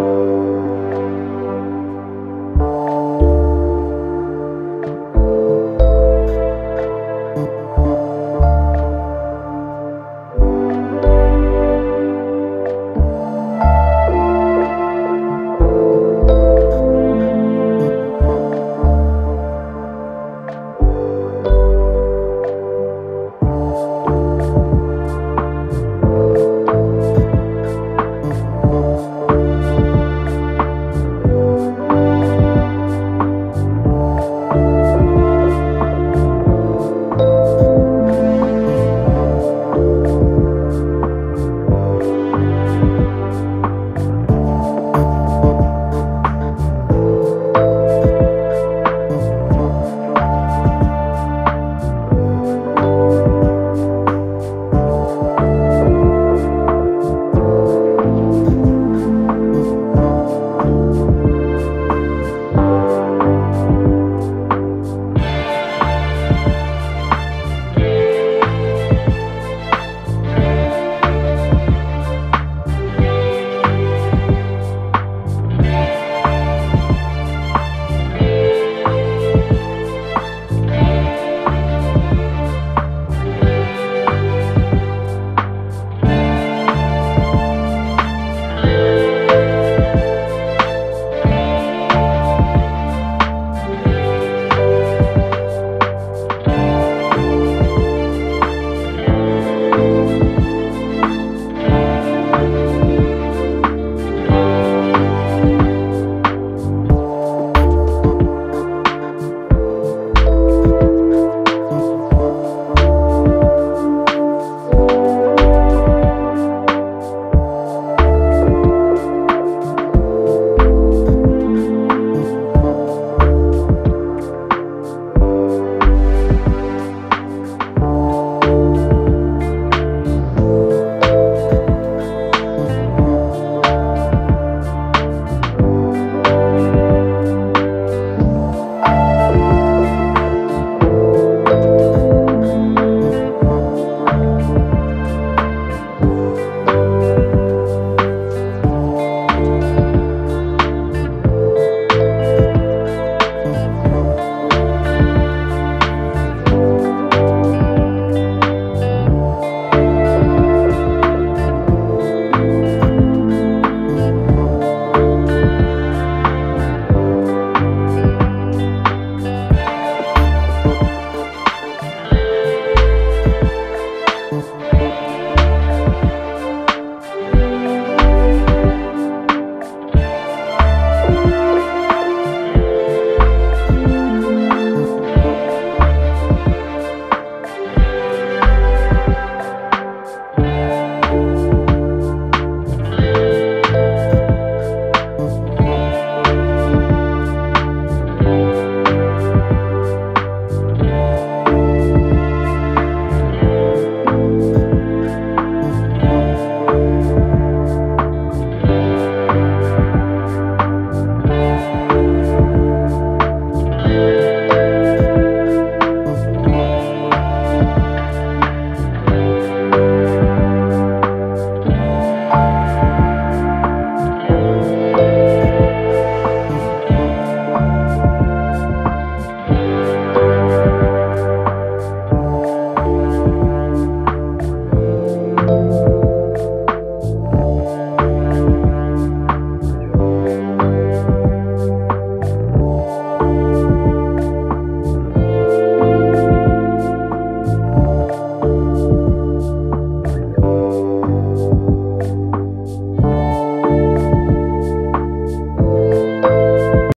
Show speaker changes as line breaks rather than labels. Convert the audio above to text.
Música